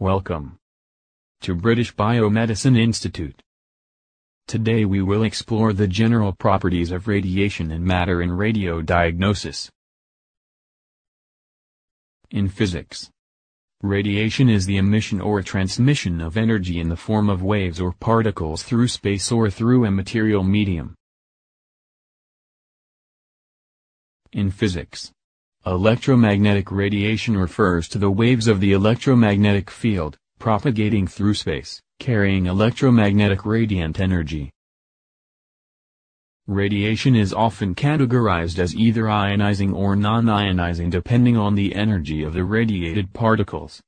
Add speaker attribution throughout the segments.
Speaker 1: Welcome to British Biomedicine Institute. Today we will explore the general properties of radiation and matter in radiodiagnosis. In physics, radiation is the emission or transmission of energy in the form of waves or particles through space or through a material medium. In physics, Electromagnetic radiation refers to the waves of the electromagnetic field, propagating through space, carrying electromagnetic radiant energy. Radiation is often categorized as either ionizing or non-ionizing depending on the energy of the radiated particles.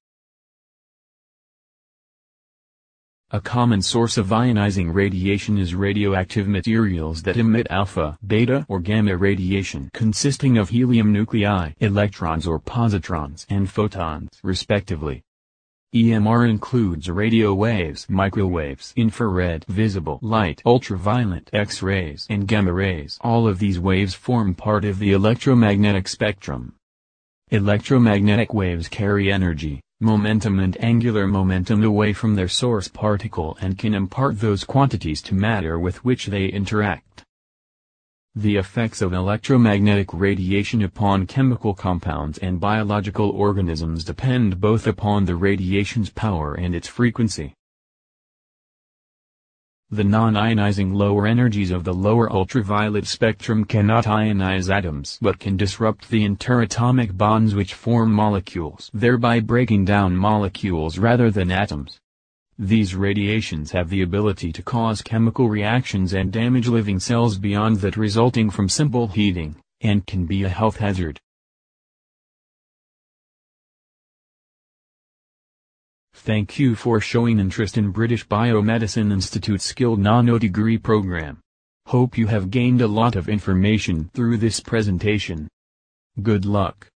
Speaker 1: A common source of ionizing radiation is radioactive materials that emit alpha, beta or gamma radiation consisting of helium nuclei, electrons or positrons and photons respectively. EMR includes radio waves, microwaves, infrared, visible light, ultraviolet, X-rays and gamma rays. All of these waves form part of the electromagnetic spectrum. Electromagnetic waves carry energy, momentum and angular momentum away from their source particle and can impart those quantities to matter with which they interact. The effects of electromagnetic radiation upon chemical compounds and biological organisms depend both upon the radiation's power and its frequency. The non-ionizing lower energies of the lower ultraviolet spectrum cannot ionize atoms but can disrupt the interatomic bonds which form molecules thereby breaking down molecules rather than atoms. These radiations have the ability to cause chemical reactions and damage living cells beyond that resulting from simple heating, and can be a health hazard. Thank you for showing interest in British Biomedicine Institute's Skilled Nano Degree program. Hope you have gained a lot of information through this presentation. Good luck.